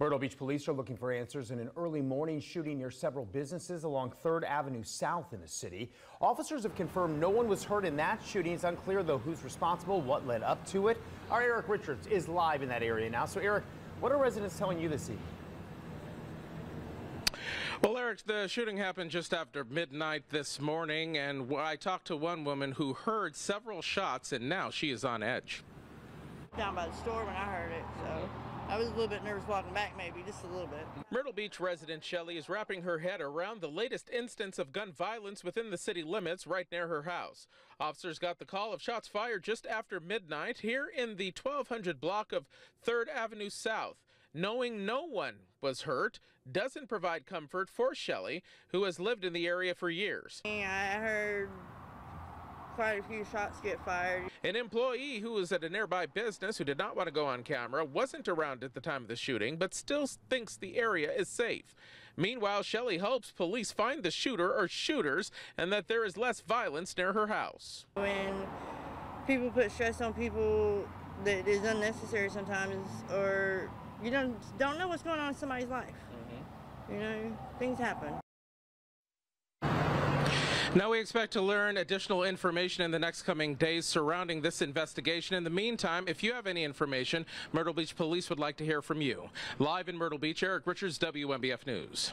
Myrtle Beach police are looking for answers in an early morning shooting near several businesses along 3rd Avenue South in the city. Officers have confirmed no one was hurt in that shooting. It's unclear, though, who's responsible, what led up to it. Our Eric Richards is live in that area now. So, Eric, what are residents telling you this evening? Well, Eric, the shooting happened just after midnight this morning, and I talked to one woman who heard several shots, and now she is on edge. Down by the store when I heard it, so. I was a little bit nervous walking back, maybe, just a little bit. Myrtle Beach resident Shelley is wrapping her head around the latest instance of gun violence within the city limits right near her house. Officers got the call of shots fired just after midnight here in the 1200 block of 3rd Avenue South. Knowing no one was hurt doesn't provide comfort for Shelley, who has lived in the area for years. I heard quite a few shots get fired. An employee who was at a nearby business who did not want to go on camera wasn't around at the time of the shooting, but still thinks the area is safe. Meanwhile, Shelley hopes police find the shooter or shooters and that there is less violence near her house. When people put stress on people that is unnecessary sometimes, or you don't don't know what's going on in somebody's life. Mm -hmm. You know, things happen. Now we expect to learn additional information in the next coming days surrounding this investigation. In the meantime, if you have any information, Myrtle Beach Police would like to hear from you. Live in Myrtle Beach, Eric Richards, WMBF News.